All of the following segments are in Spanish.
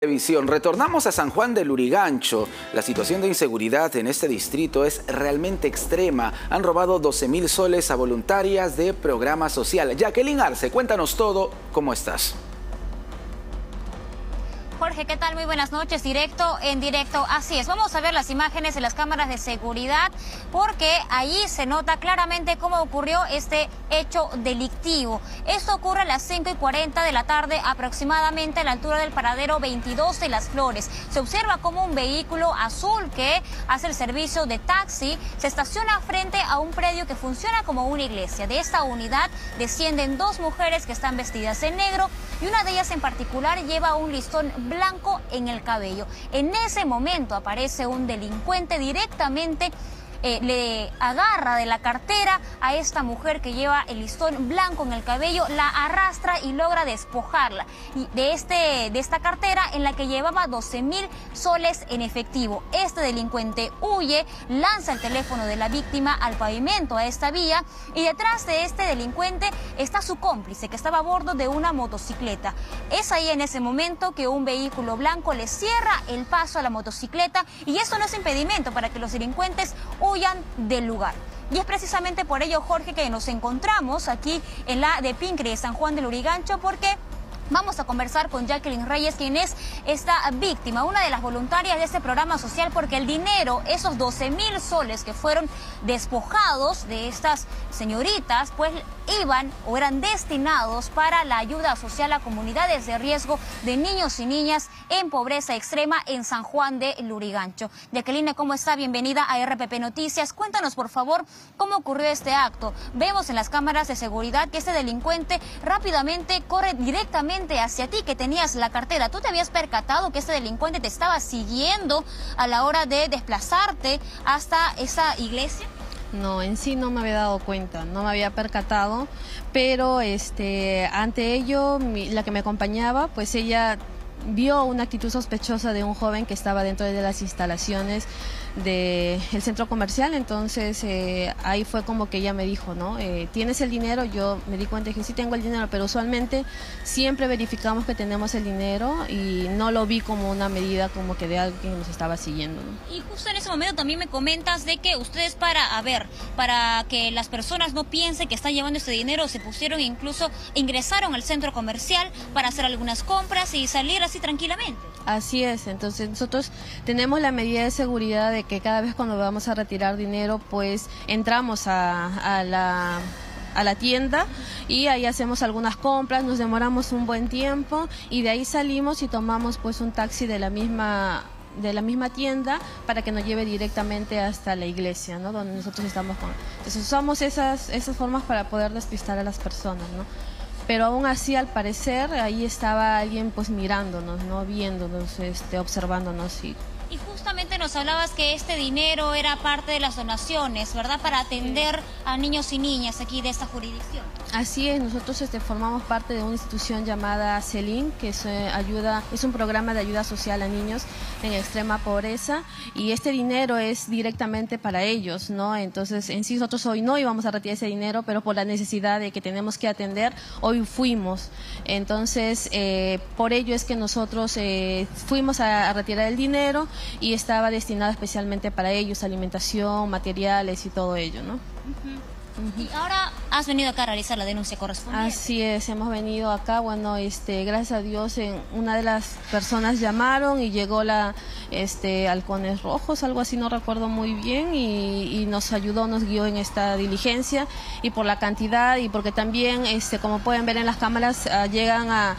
Televisión. Retornamos a San Juan del Urigancho. La situación de inseguridad en este distrito es realmente extrema. Han robado 12 mil soles a voluntarias de programa social. Jacqueline Arce, cuéntanos todo. ¿Cómo estás? ¿Qué tal? Muy buenas noches. Directo en directo. Así es. Vamos a ver las imágenes de las cámaras de seguridad porque ahí se nota claramente cómo ocurrió este hecho delictivo. Esto ocurre a las 5 y 40 de la tarde aproximadamente a la altura del paradero 22 de Las Flores. Se observa como un vehículo azul que hace el servicio de taxi se estaciona frente a un predio que funciona como una iglesia. De esta unidad descienden dos mujeres que están vestidas en negro y una de ellas en particular lleva un listón blanco en el cabello. En ese momento aparece un delincuente directamente eh, le agarra de la cartera a esta mujer que lleva el listón blanco en el cabello, la arrastra y logra despojarla de, este, de esta cartera en la que llevaba 12 mil soles en efectivo. Este delincuente huye, lanza el teléfono de la víctima al pavimento a esta vía y detrás de este delincuente está su cómplice que estaba a bordo de una motocicleta. Es ahí en ese momento que un vehículo blanco le cierra el paso a la motocicleta y esto no es impedimento para que los delincuentes del lugar. Y es precisamente por ello, Jorge, que nos encontramos aquí en la de Pincre de San Juan del Urigancho, porque Vamos a conversar con Jacqueline Reyes, quien es esta víctima, una de las voluntarias de este programa social, porque el dinero, esos 12 mil soles que fueron despojados de estas señoritas, pues iban o eran destinados para la ayuda social a comunidades de riesgo de niños y niñas en pobreza extrema en San Juan de Lurigancho. Jacqueline, ¿cómo está? Bienvenida a RPP Noticias. Cuéntanos, por favor, cómo ocurrió este acto. Vemos en las cámaras de seguridad que este delincuente rápidamente corre directamente hacia ti, que tenías la cartera. ¿Tú te habías percatado que este delincuente te estaba siguiendo a la hora de desplazarte hasta esa iglesia? No, en sí no me había dado cuenta, no me había percatado, pero este, ante ello, la que me acompañaba, pues ella vio una actitud sospechosa de un joven que estaba dentro de las instalaciones del centro comercial, entonces eh, ahí fue como que ella me dijo, ¿no? Eh, ¿Tienes el dinero? Yo me di cuenta que sí tengo el dinero, pero usualmente siempre verificamos que tenemos el dinero y no lo vi como una medida como que de alguien que nos estaba siguiendo. Y justo en ese momento también me comentas de que ustedes para, a ver, para que las personas no piensen que están llevando este dinero, se pusieron incluso, ingresaron al centro comercial para hacer algunas compras y salir así tranquilamente. Así es, entonces nosotros tenemos la medida de seguridad de que cada vez cuando vamos a retirar dinero, pues entramos a, la a la tienda y ahí hacemos algunas compras, nos demoramos un buen tiempo y de ahí salimos y tomamos pues un taxi de la misma de la misma tienda para que nos lleve directamente hasta la iglesia, ¿no? Donde nosotros estamos con. Entonces usamos esas esas formas para poder despistar a las personas, ¿no? Pero aún así, al parecer, ahí estaba alguien pues mirándonos, ¿no? Viéndonos, este, observándonos y justamente nos hablabas que este dinero era parte de las donaciones, ¿verdad? Para atender a niños y niñas aquí de esta jurisdicción. Así es, nosotros este, formamos parte de una institución llamada CELIN, que es, ayuda, es un programa de ayuda social a niños en extrema pobreza y este dinero es directamente para ellos, ¿no? Entonces, en sí nosotros hoy no íbamos a retirar ese dinero, pero por la necesidad de que tenemos que atender, hoy fuimos. Entonces, eh, por ello es que nosotros eh, fuimos a, retirar el dinero y estaba destinado especialmente para ellos, alimentación, materiales y todo ello, ¿no? Y ahora has venido acá a realizar la denuncia correspondiente. Así es, hemos venido acá, bueno, este, gracias a Dios, en una de las personas llamaron y llegó la, este, halcones rojos, algo así, no recuerdo muy bien, y, nos ayudó, nos guió en esta diligencia, y por la cantidad, y porque también, este, como pueden ver en las cámaras, ah, llegan a,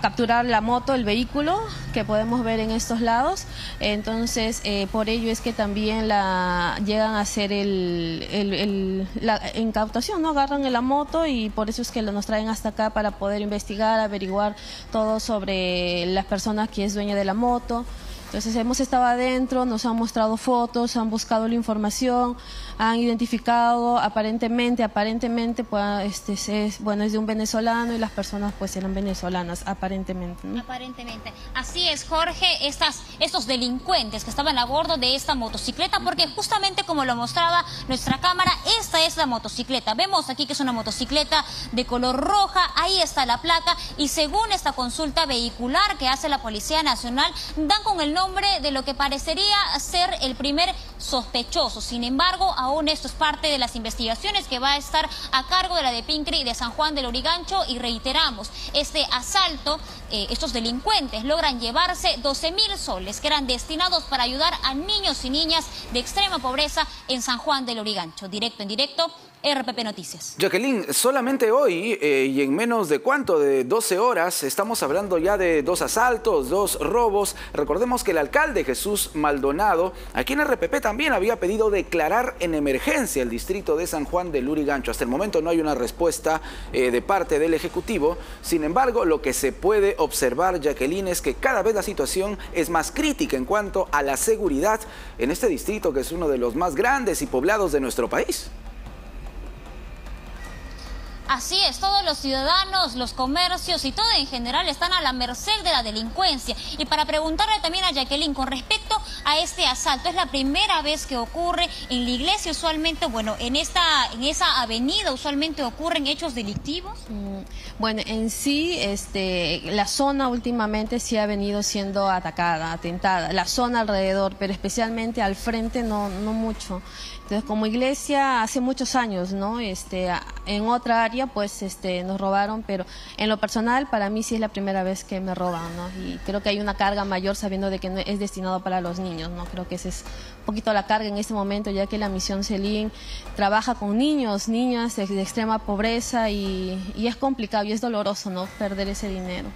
capturar la moto, el vehículo, que podemos ver en estos lados, entonces, eh, por ello es que también la, llegan a hacer el, el, la, incautación, ¿no? Agarran en la moto y por eso es que nos traen hasta acá para poder investigar, averiguar todo sobre las personas que es dueña de la moto Entonces hemos estado adentro, nos han mostrado fotos, han buscado la información, han identificado aparentemente, aparentemente, pues, este, es, bueno, es de un venezolano y las personas pues eran venezolanas, aparentemente. Aparentemente. Así es, Jorge, estas, estos delincuentes que estaban a bordo de esta motocicleta, porque justamente como lo mostraba nuestra cámara, esta es la motocicleta. Vemos aquí que es una motocicleta de color roja, ahí está la placa y según esta consulta vehicular que hace la Policía Nacional, dan con el nombre de lo que parecería ser el primer sospechoso. Sin embargo, aún esto es parte de las investigaciones que va a estar a cargo de la de Pincri de San Juan del Origancho y reiteramos, este asalto, eh, estos delincuentes logran llevarse 12 mil soles que eran destinados para ayudar a niños y niñas de extrema pobreza en San Juan del Origancho. Directo en directo RPP Noticias. Jacqueline, solamente hoy eh, y en menos de cuánto, de 12 horas, estamos hablando ya de dos asaltos, dos robos. Recordemos que el alcalde Jesús Maldonado, aquí en RPP también había pedido declarar en emergencia el distrito de San Juan de Lurigancho. Hasta el momento no hay una respuesta eh, de parte del Ejecutivo. Sin embargo, lo que se puede observar, Jacqueline, es que cada vez la situación es más crítica en cuanto a la seguridad en este distrito que es uno de los más grandes y poblados de nuestro país. Así es, todos los ciudadanos, los comercios y todo en general están a la merced de la delincuencia. Y para preguntarle también a Jacqueline con respecto a este asalto, ¿es la primera vez que ocurre en la iglesia usualmente, bueno, en esta en esa avenida usualmente ocurren hechos delictivos? Mm, bueno, en sí este la zona últimamente sí ha venido siendo atacada, atentada, la zona alrededor, pero especialmente al frente no no mucho. Entonces, como iglesia hace muchos años, ¿no? Este en otra área pues este, nos robaron, pero en lo personal para mí sí es la primera vez que me roban, ¿no? Y creo que hay una carga mayor sabiendo de que no es destinado para los niños, ¿no? Creo que ese es un poquito la carga en este momento, ya que la misión CELIN trabaja con niños, niñas de, extrema pobreza y, y, es complicado y es doloroso, ¿no? Perder ese dinero.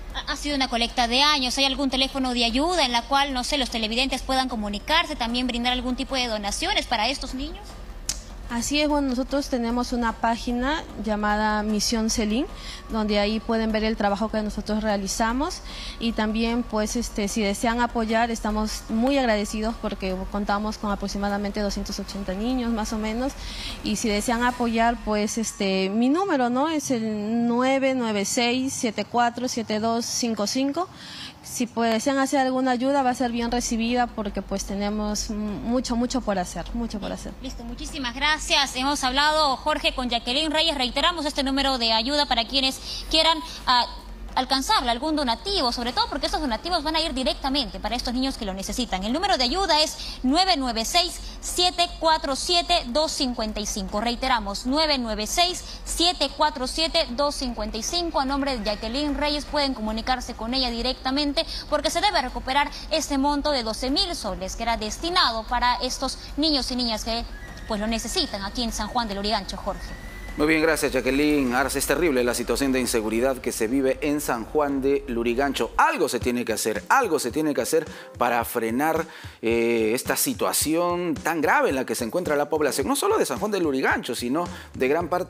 Sido una colecta de años, ¿hay algún teléfono de ayuda en la cual, no sé, los televidentes puedan comunicarse, también brindar algún tipo de donaciones para estos niños? Así es, bueno, nosotros tenemos una página llamada Misión Celín, donde ahí pueden ver el trabajo que nosotros realizamos. Y también, pues, este, si desean apoyar, estamos muy agradecidos porque contamos con aproximadamente 280 niños, más o menos, y si desean apoyar, pues, este, mi número, ¿no? Es el 996 747255 si desean hacer alguna ayuda va a ser bien recibida porque pues tenemos mucho, mucho por hacer, mucho por hacer. Listo, muchísimas gracias. Hemos hablado, Jorge, con Jacqueline Reyes. Reiteramos este número de ayuda para quienes quieran... Uh, alcanzarle algún donativo, sobre todo porque estos donativos van a ir directamente para estos niños que lo necesitan. El número de ayuda es 996-747-255. Reiteramos, 996-747-255. A nombre de Jacqueline Reyes pueden comunicarse con ella directamente porque se debe recuperar este monto de 12 mil soles que era destinado para estos niños y niñas que pues lo necesitan aquí en San Juan del Urigancho, Jorge. Muy bien, gracias Jacqueline. Arce, es terrible la situación de inseguridad que se vive en San Juan de Lurigancho. Algo se tiene que hacer, algo se tiene que hacer para frenar eh, esta situación tan grave en la que se encuentra la población, no solo de San Juan de Lurigancho, sino de gran parte